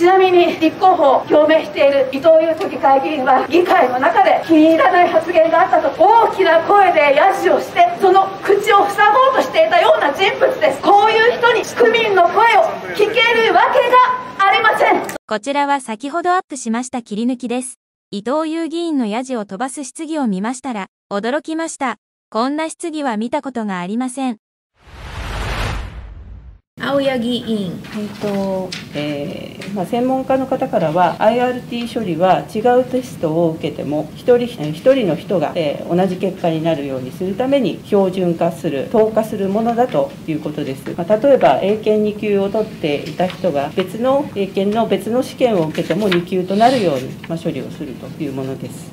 ちなみに立候補を表明している伊藤裕都議会議員は議会の中で気に入らない発言があったと大きな声でヤジをしてその口を塞ごうとしていたような人物ですこういう人に区民の声を聞けるわけがありませんこちらは先ほどアップしました切り抜きです。伊藤優議員のヤジを飛ばす質疑を見ましたら、驚きました。こんな質疑は見たことがありません。青柳議員えっとえーまあ、専門家の方からは IRT 処理は違うテストを受けても一人一人の人が、えー同じ結果になるようにするために標準化する透過するものだということです、まあ、例えば英検2級を取っていた人が別の英検の別の試験を受けても2級となるように、まあ、処理をするというものです、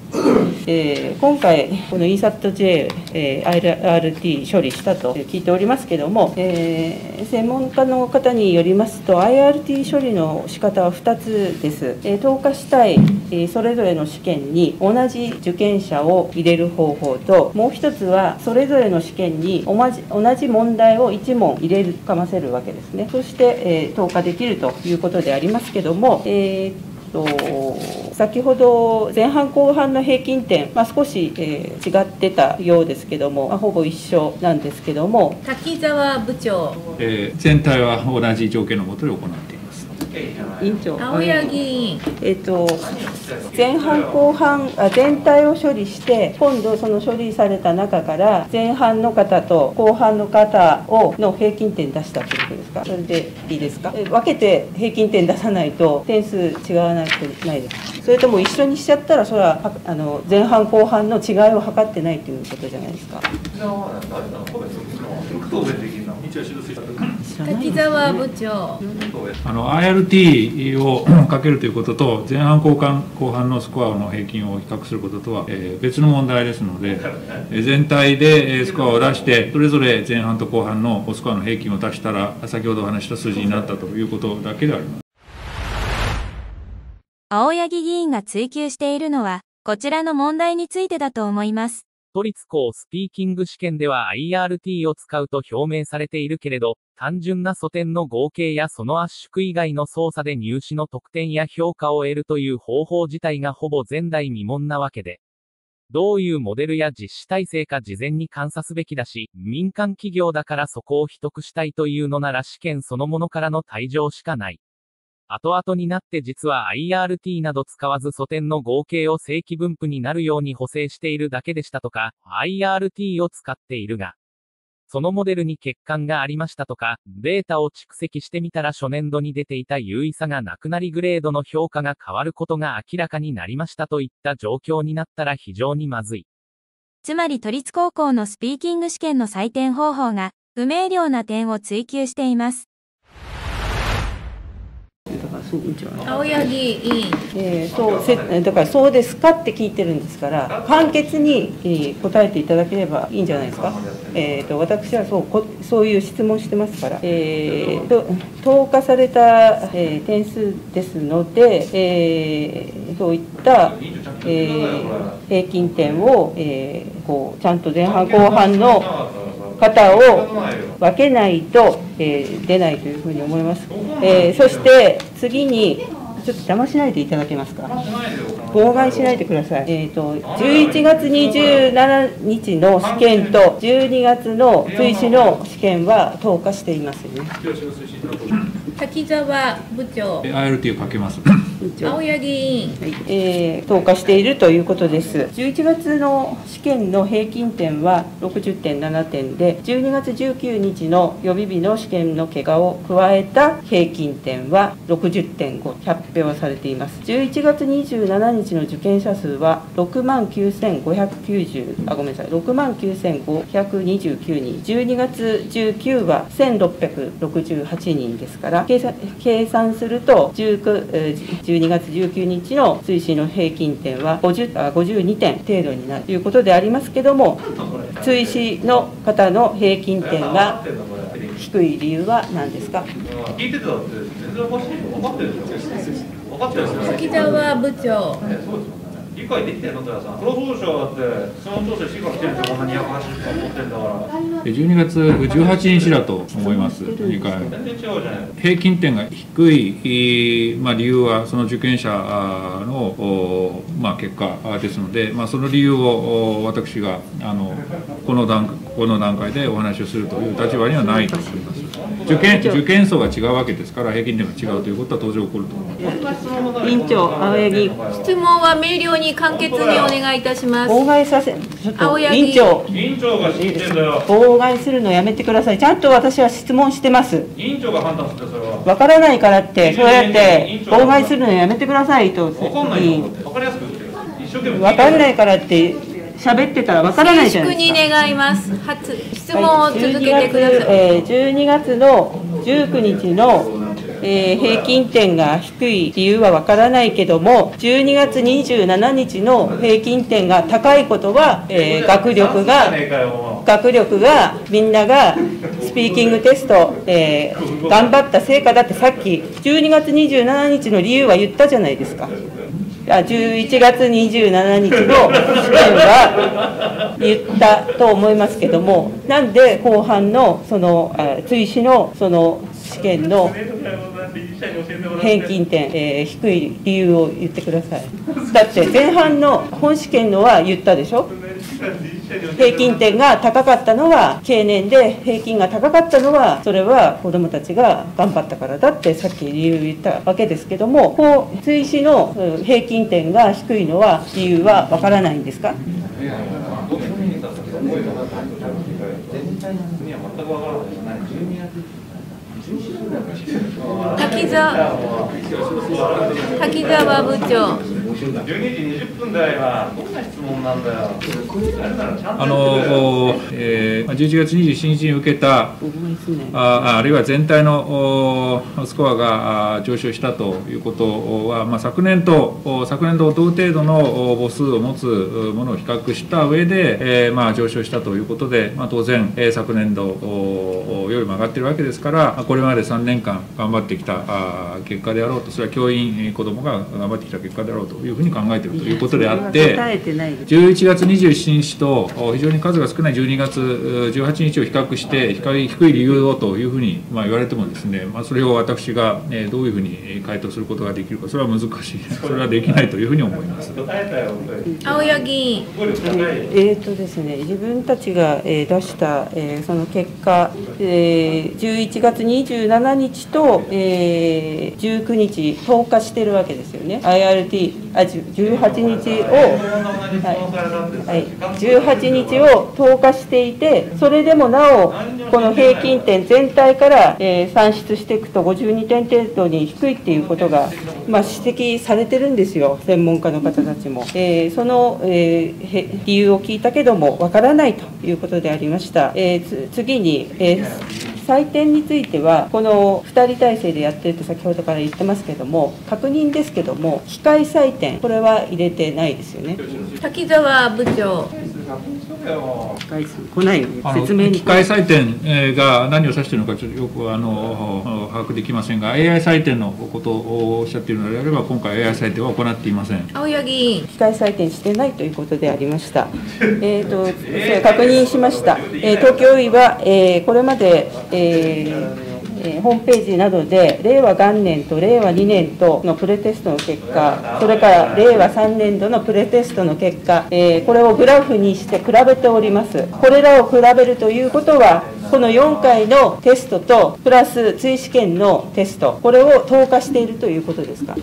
えー今回この INSATJ、えー IRT 処理したと聞いておりますけれども、えー専門家の方によりますと IRT 処理の仕方は2つです、えー投下したい、えーそれぞれの試験に同じ受験者を入れる方法ともう1つはそれぞれの試験に同じ同じ問題を1問入れるかませるわけですね。そして、えー投下できるということでありますけども、えーと先ほど前半後半の平均点、まあ、少し、えー違ってたようですけども、まあほぼ一緒なんですけども滝沢部長えー全体は同じ条件のもとで行っています。委員長。青柳。議員えっと、前半後半あ全体を処理して今度その処理された中から前半の方と後半の方をの平均点出したということですか？それでいいですか？え分けて平均点出さないと点数違わないとないですそれとも一緒にしちゃったらそれははあの前半後半の違いを測ってないということじゃないですか？滝沢部長あの IRT をかけるということと前半後半後半のスコアの平均を比較することとは、えー別の問題ですので、えー全体でえースコアを出してそれぞれ前半と後半のスコアの平均を足したら先ほどお話しした数字になったということだけであります。青柳議員が追及しているのは、こちらの問題についてだと思います。都立高スピーキング試験では IRT を使うと表明されているけれど、単純な素点の合計やその圧縮以外の操作で入試の得点や評価を得るという方法自体がほぼ前代未聞なわけで、どういうモデルや実施体制か事前に監査すべきだし、民間企業だからそこを秘匿したいというのなら試験そのものからの退場しかない。後々になって実は IRT など使わず素点の合計を正規分布になるように補正しているだけでしたとか、IRT を使っているが、そのモデルに欠陥がありましたとか、データを蓄積してみたら初年度に出ていた優位さがなくなりグレードの評価が変わることが明らかになりましたといった状況になったら非常にまずい。つまり都立高校のスピーキング試験の採点方法が、不明瞭な点を追求しています。青柳議員。えーそうせだからそうですかって聞いてるんですから簡潔に、えー答えていただければいいんじゃないですか、えー、と私はそうこそういう質問してますから、えーと投下された、えー点数ですので、えーそういった、えー平均点を、えーこうちゃんと前半後半の方を分けないと、えー出ないというふうに思います。えーそして次にちょっと邪魔しないでいただけますか？妨害しないでください。えっ、と11月27日の試験と12月の追試の試験は投下していますよね。滝沢部長えー IRT をかけます。青柳議員はい。えー、投下しているということです。11月の試験の平均点は60.7点で、12月19日の予備日の試験の結果を加えた平均点は60.5発表されています。11月27日の受験者数は6万9590、あ、ごめんなさい、6万9529人、12月19は1668人ですから、計算すると19、えー12月19日の追試の平均点は50あ52点程度になるということでありますけども、追試の方の平均点が低い理由は何ですか？聞いてたって全然おかしいの分かってるでしょ？分かってるでしょ？滝沢部長理解できてんの？ってさ、プロ当初だって、質問調整してか来てるんですよ、こんな280分持ってんだから。12月18日だと思います、2回。全然違うじゃない。平均点が低い、まあ、理由はその受験者の、まあ、結果ですので、まあ、その理由を私があのこの段この段階でお話をするという立場にはないと思います。受験受験層が違うわけですから、平均点が違うということは当然起こると思います。委員長、青柳、質問は明瞭に簡潔にお願いいたします。妨害させ、ちょ委員長、委員長が知ってんだよ。妨害するのやめてください。ちゃんと私は質問してます。委員長が判断するんだよ、それは。わからないからって、そうやって妨害するのやめてくださいと、わかんないよって。わかりやすく言ってる。一生懸命。わかんないからって喋ってたらわからないじゃないですか。に願います。初質問を続けてください。えー12月の19日の、えー平均点が低い理由はわからないけども、12月27日の平均点が高いことは、えー学力が、学力がみんながスピーキングテスト、えー頑張った成果だってさっき12月27日の理由は言ったじゃないですか。あ11月27日の試験は言ったと思いますけども、なんで後半のその追試のその試験の平均点、えー低い理由を言ってください。だって前半の本試験のは言ったでしょ？平均点が高かったのは経年で平均が高かったのはそれは子どもたちが頑張ったからだってさっき理由言ったわけですけどもこう追試の平均点が低いのは理由はわからないんですか？滝沢滝沢部長。12時20分だよ、今。どんな質問なんだよ。あのおえーまあ11月27日に受けたあああるいは全体のおスコアがあ上昇したということは、まあ、昨年とお昨年と同程度のお母数を持つうものを比較した上で、えーまあ、上昇したということで、まあ、当然、えー昨年度おおよりも上がっているわけですから、まあこれまで3年間頑張ってきたあ結果であろうとそれは教員、えー子どもが頑張ってきた結果であろうというふうに考えているということであって。答えてないです11月27日とお非常に数が少ない12月う18日を比較して比較低い理由をというふうにまあ言われてもですね、まあ、それを私がえーどういうふうにえー回答することができるかそれは難しいそれはできないというふうに思います。青柳議員。えーとですね、自分たちが、えー出した、えーその結果、えー11月27日と、えー19日、10日してるわけですよね、IRT、あ18日を、はい、18日を10日していて、それでもなお、この平均点全体から、え算出していくと、52点程度に低いっていうことが、ま、指摘されてるんですよ、専門家の方たちも。えその、え理由を聞いたけども、わからないということでありました。え次に、えー採点については、この2人体制でやってると先ほどから言ってますけども、確認ですけども、機械採点、これは入れてないですよね。滝沢部長。機械来ないよ説明に機械採点えーが何を指しているのかちょっとよくあの把握できませんが AI 採点のことをおっしゃっているのであれば今回 AI 採点は行っていません。青柳議員。機械採点してないということでありました。えー、と確認しました。えー東京医は、えーこれまで、えーえーホームページなどで令和元年と令和2年とのプレテストの結果、それから令和3年度のプレテストの結果、えーこれをグラフにして比べております。これらを比べるということは、この4回のテストと、プラス追試験のテスト、これを投下しているということですか？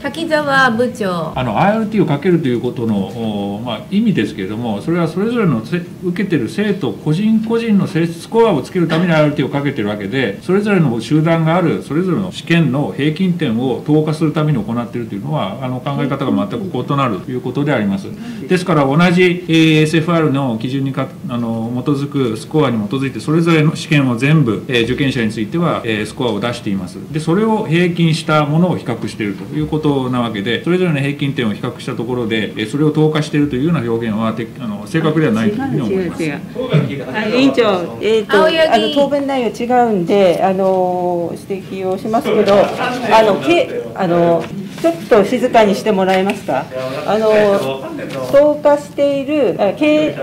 滝沢部長。あの IRT をかけるということの、おまあ、意味ですけれども、それはそれぞれのせ受けてる生徒個人個人の性質スコアをつけるために IRT をかけてるわけで、それぞれの集団がある、それぞれの試験の平均点を投下するために行っているというのは、あの考え方が全く異なるということであります。ですから、同じえー SFR の基準にかあの基づくスコアに基づいて、それぞれの試験を全部、えー受験者については、えースコアを出しています。で、それを平均したものを比較しているということなわけで、それぞれの平均点を比較したところで、えーそれを投下しているというような表現はてあの正確ではないというふうに思います。違う違うあ委員長、えー、と青柳。あの答弁内容違うんで、あの指摘をしますけど、あのけあのちょっと静かにしてもらえますか？あの投下している、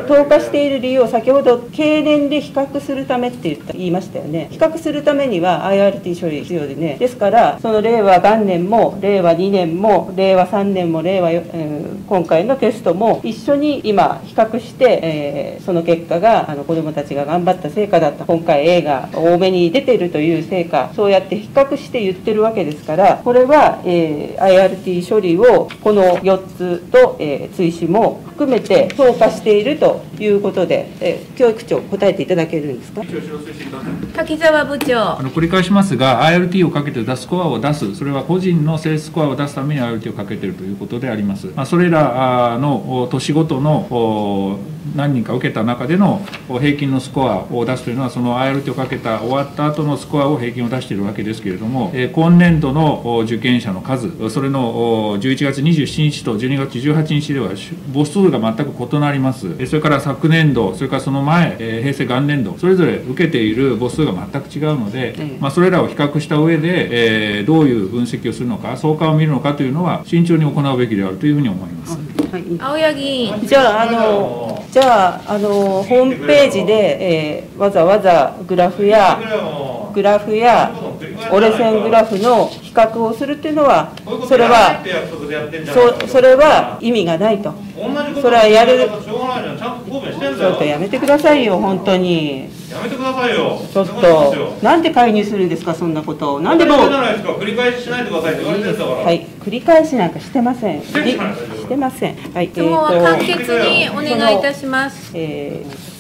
投下している理由を先ほど経年で比較するためって言った言いましたよね。比較するためには IRT 処理必要でね。ですからその令和元年も令和2年も令和3年も令和、えー今回のテストも一緒に今比較して、えーその結果があの子どもたちが頑張った成果だった今回映画多めに出てるという成果そうやって比較して言ってるわけですからこれは、えー IRT 処理をこの4つと、えー追試も含めて評価しているということで、えー教育長答えていただけるんですか？滝沢部長。あの繰り返しますが、IRT をかけて出すスコアを出す、それは個人のセールスコアを出すために IRT をかけているということであります。まあ、それらあのお年ごとのお何人か受けた中でのお平均のスコアを出すというのは、その IRT をかけた終わった後のスコアを平均を出しているわけですけれども、えー今年度のお受験者の数、それのお11月27日と12月18日ではし母数が全く異なります。えーそれから昨年度、それからその前、えー平成元年度、それぞれ受けている母数が全く違うので、ええまあ、それらを比較した上で、えーどういう分析をするのか、相関を見るのかというのは、慎重に行うべきであるというふうに思います。はい青柳議員じゃあ、あの、じゃあ、あの、ホームページで、えーわざわざグラフや、グラフや折れ線グラフの比較をするっていうのは、それは、そそれは意味がないと。それはやるちょっとやめてくださいよ、本当に。やめてくださいよちょっと、なんで介入するんですか、そんなことを。なんでも繰り返ししないでくださいって言われてるんだからはい、繰り返しなんかしてません。してません。はい、質問は簡潔にお願いいたしますえー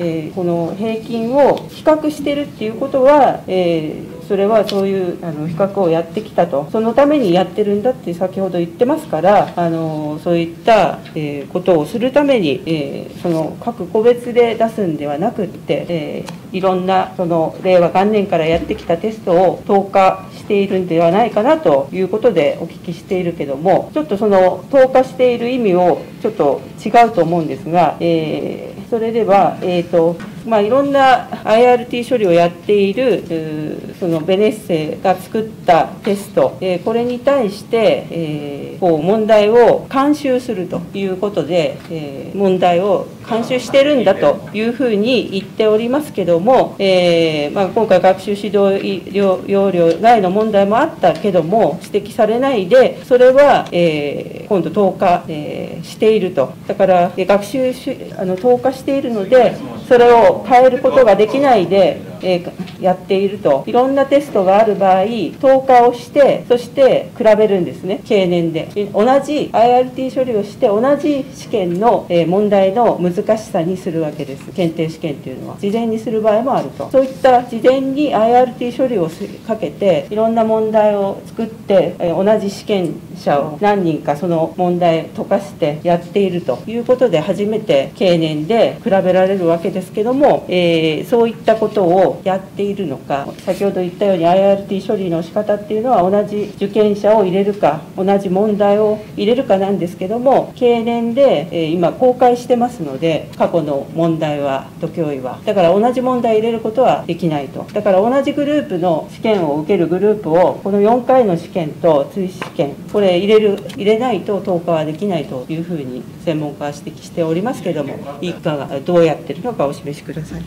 えーこの平均を比較してるっていうことは、えーそれはそういうあの比較をやってきたと。そのためにやってるんだって先ほど言ってますからあのそういった、えーことをするために、えーその各個別で出すんではなくって、えーいろんなその令和元年からやってきたテストを投下しているんではないかなということでお聞きしているけどもちょっとその投下している意味をちょっと違うと思うんですが、えーそれでは、えーとまあ、いろんな IRT 処理をやっているそのベネッセが作ったテスト、えーこれに対して、えーこう問題を監修するということで、えー問題を監修してるんだというふうに言っておりますけども、えーまあ、今回学習指導要領外の問題もあったけども指摘されないでそれは、えー今度投下、えーしていると。だから学習しあの投下しているのでそれを変えることができないで、えーやっていると。いろんなテストがある場合投下をしてそして比べるんですね。経年で。同じ IRT 処理をして同じ試験の、えー問題の難しさにするわけです。検定試験っていうのは。事前にする場合もあると。そういった事前に IRT 処理をかけていろんな問題を作って、えー同じ試験者を何人かその問題を解かしてやっていると。いうことで初めて経年で比べられるわけですけども、えーそういったことをやっているのか先ほど言ったように IRT 処理の仕方っていうのは同じ受験者を入れるか同じ問題を入れるかなんですけども経年で、え今公開してますので過去の問題はと教委はだから同じ問題入れることはできないとだから同じグループの試験を受けるグループをこの4回の試験と追試試験これ入れる入れないと投下はできないというふうに専門家は指摘しておりますけどもいかがどうやってるのかお示しください。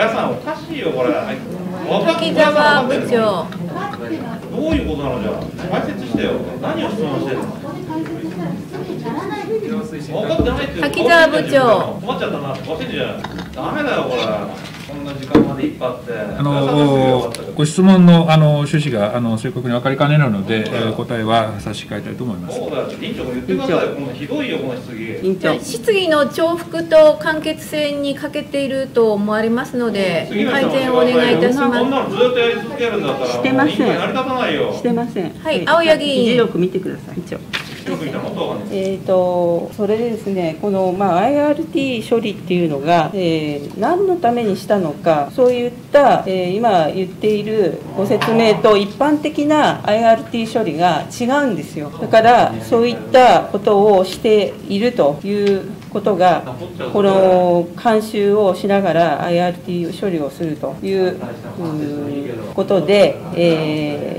わかんねえよ何これちょっと親さんおかしい。よこれ滝沢部長。どういうことなのじゃあ。解説してよ。何を質問してるの？分かってないって滝沢部長。困っちゃったな。っておかしいんじゃな。いダメだよこれこんな時間までいっぱいあってあのご質問のあの趣旨があの正確に分かりかねないので、えー答えは差し控えたいと思います。そうだよ委員長も言ってくださいよこのひどいよこの質疑委員長質疑の重複と簡潔性に欠けていると思われますので改善をお願いいたしこんまなのずっとやり続けるんだったらしてませんもう委員会成り立たないよしてません。はい青柳議員議事録見てください。一応。よく見たらもっー、とそれでですね、この、まあ、IRT 処理っていうのが、えー何のためにしたのか、そういった、えー今言っているご説明と一般的な IRT 処理が違うんですよ。だから、そういったことをしているということが、この監修をしながら IRT 処理をするということで、えー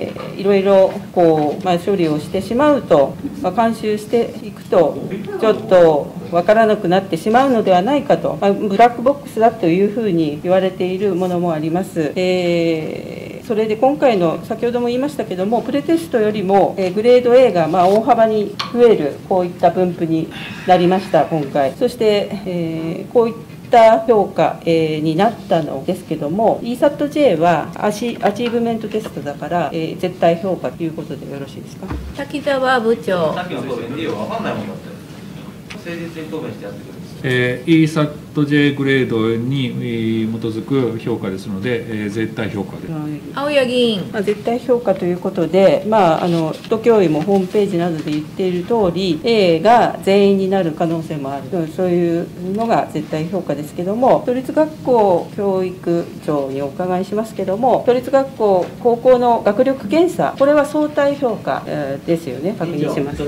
いろいろこう、まあ、処理をしてしまうと、まあ、監修していくとちょっと分からなくなってしまうのではないかと、まあ、ブラックボックスだというふうに言われているものもあります。えーそれで今回の先ほども言いましたけどもプレテストよりも、えグレード A がま大幅に増えるこういった分布になりました今回そして、えー、こういった評価、えー、になったのですけども ESAT-J はアチ、アチーブメントテストだから、えー、絶対評価ということでよろしいですか？滝沢部長。さっきの答弁で分かんないもんだって。誠実に答弁してやってくるえー、ESAT-J グレードに基づく評価ですので、えー、絶対評価で。青柳議員、まあ、絶対評価ということで、まあ、あの都教委もホームページなどで言っている通り A が全員になる可能性もあるそういうのが絶対評価ですけども都立学校教育長にお伺いしますけども都立学校高校の学力検査これは相対評価、えー、ですよね確認します。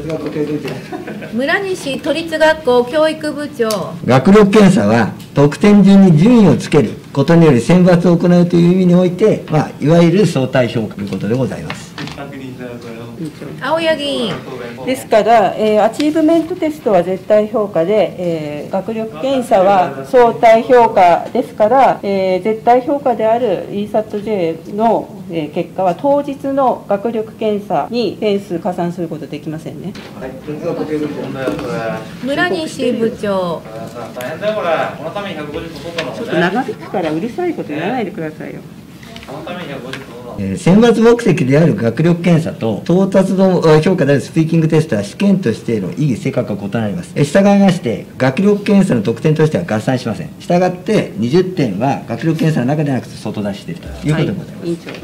村西都立学校教育部長学力検査は得点順に順位をつけることにより選抜を行うという意味において、まあ、いわゆる相対評価ということでございます。青柳委員ですから、えー、アチーブメントテストは絶対評価で、えー、学力検査は相対評価ですから、えー、絶対評価である ESAT-J の、えー、結果は当日の学力検査に点数加算することできませんね。はい、村西部長。大変だよこれ。このために150個取ったの、ちょっと長引くからうるさいこと言わないでくださいよ。このために150個えー、選抜目的である学力検査と到達の評価であるスピーキングテストは試験としての意義、性格が異なります。従いまして、学力検査の得点としては合算しません。したがって、20点は学力検査の中ではなくて外出しでということでございます。はい、委員長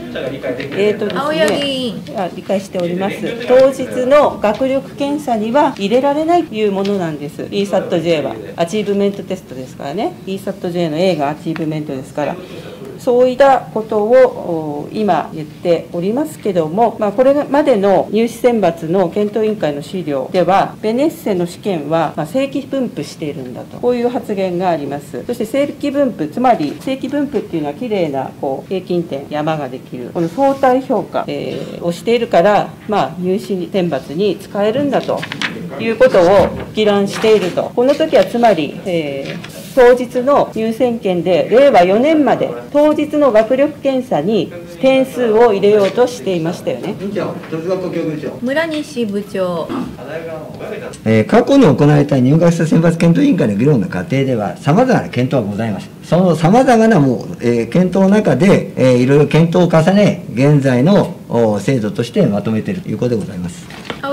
えーとですね、青柳委員理解しております。当日の学力検査には入れられないというものなんです。ESAT-J は。アチーブメントテストですからね。ESAT-J の A がアチーブメントですから。そういったことを今言っておりますけども、まあ、これまでの入試選抜の検討委員会の資料では、ベネッセの試験は正規分布しているんだと、こういう発言があります。そして正規分布、つまり正規分布っていうのはきれいなこう平均点、山ができる、この相対評価、えー、をしているから、まあ、入試選抜に使えるんだということを議論していると。この時はつまり、えー当日の入選券で令和4年まで当日の学力検査に点数を入れようとしていましたよね。村西部長、えー、過去に行われた入学者選抜検討委員会の議論の過程ではさまざまな検討がございますそのさまざまなもう、えー、検討の中で、えー、いろいろ検討を重ね現在の制度としてまとめているということでございます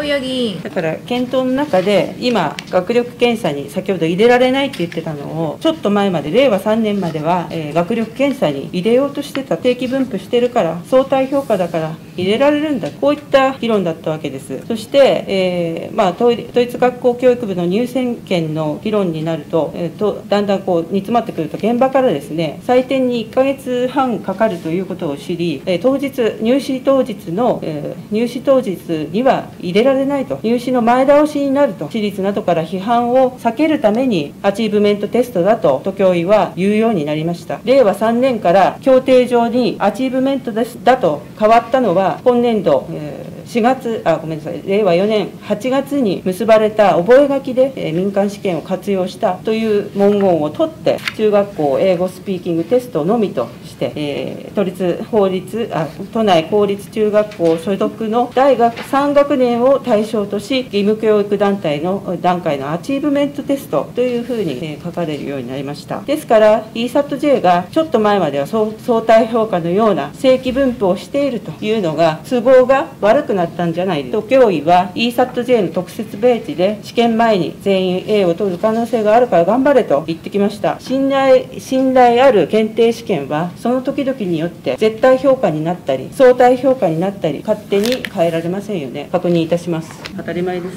青柳だから検討の中で今学力検査に先ほど入れられないって言ってたのをちょっと前まで令和3年までは、えー、学力検査に入れようとしてた定期分布してるから相対評価だから入れられるんだ。こういった議論だったわけです。そして、えー、まあ、統一学校教育部の入選権の議論になると,、えーと、だんだんこう煮詰まってくると現場からですね採点に1か月半かかるということを知り、えー、当日入試当日の、えー、入試当日には入れられないと入試の前倒しになると私立などから批判を避けるためにアチーブメントテストだと都教委は言うようになりました。令和3年から協定上にアチーブメントですだと変わったのは今年度、えー4月あごめんなさい。令和4年8月に結ばれた覚書で、え、民間試験を活用したという文言を取って中学校英語スピーキングテストのみとして、えー、都立法律あ都内公立中学校所属の大学3学年を対象とし義務教育団体の段階のアチーブメントテストというふうに、え、書かれるようになりました。ですから ESAT-J がちょっと前までは相対評価のような正規分布をしているというのが都合が悪くなったんじゃないと教委は ESAT-J の特設ページで試験前に全員 A を取る可能性があるから頑張れと言ってきました。信頼信頼ある検定試験はその時々によって絶対評価になったり相対評価になったり勝手に変えられませんよね。確認いたします。当たり前です。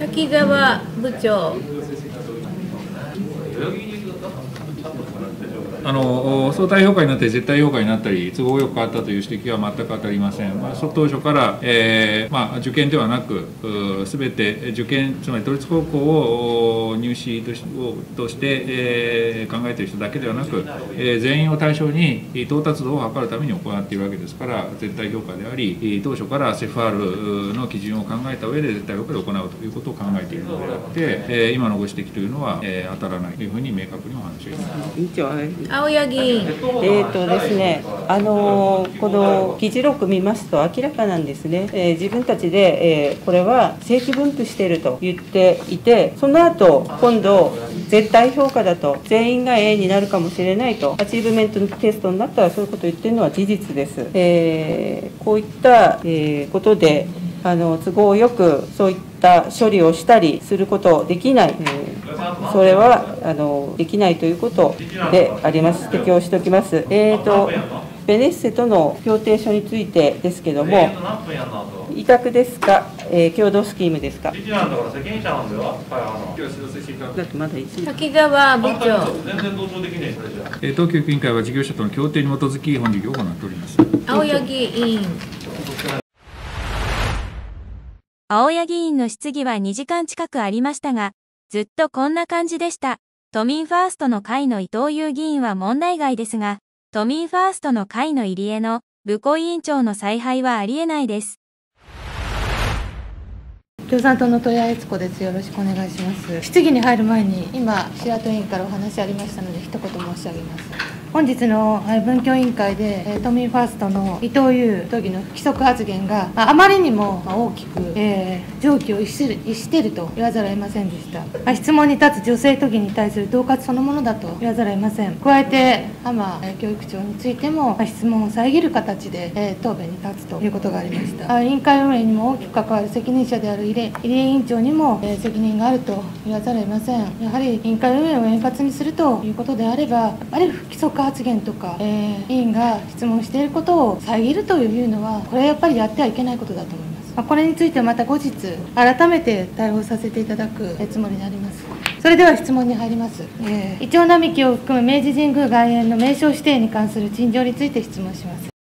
滝沢部長あの相対評価になって絶対評価になったり都合よく変わったという指摘は全く当たりません、まあ、当初から、えーまあ、受験ではなくすべて受験つまり都立高校を入試としとして、えー、考えている人だけではなく、えー、全員を対象に到達度を測るために行っているわけですから絶対評価であり当初からセファールの基準を考えた上で絶対評価で行うということを考えているのであって、えー、今のご指摘というのは、えー、当たらないというふうに明確にお話をします。青柳議員。えーとですね、あのこの議事録見ますと明らかなんですね、えー、自分たちで、えー、これは正規分布していると言っていて、その後今度、絶対評価だと、全員が A になるかもしれないと、アチーブメントのテストになったら、そういうことを言ってるのは事実です。え、こういった、え、ことであの都合よくそういった処理をしたりすることできない、それはあのできないということであります、指摘をしておきます。えーとベネッセとの協定書についてですけども、委託ですか、えー、共同スキームですか？滝沢部長。東京委員会は事業者との協定に基づき本事業を行っております。青柳委員。青谷議員の質疑は2時間近くありましたが、ずっとこんな感じでした。都民ファーストの会の伊藤優議員は問題外ですが、都民ファーストの会の入江の武庫委員長の采配はありえないです。共産党の鳥谷悦子です。よろしくお願いします。質疑に入る前に、今、白戸委員からお話ありましたので、一言申し上げます。本日の文教委員会で都民ファーストの伊藤優都議の不規則発言があまりにも大きく、えー、常軌を逸していると言わざるを得ませんでした質問に立つ女性都議に対する恫喝そのものだと言わざるを得ません加えて浜教育長についても質問を遮る形で、えー、答弁に立つということがありました委員会運営にも大きく関わる責任者である入江委員長にも、責任があると言わざるを得ませんやはり委員会運営を円滑にするということであればやっぱり不規則発言とか、えー、委員が質問していることを遮るというのは、これはやっぱりやってはいけないことだと思います。ま、これについてはまた後日、改めて対応させていただくつもりであります。それでは質問に入ります。えー、イチョウ並木を含む明治神宮外苑の名称指定に関する陳情について質問します。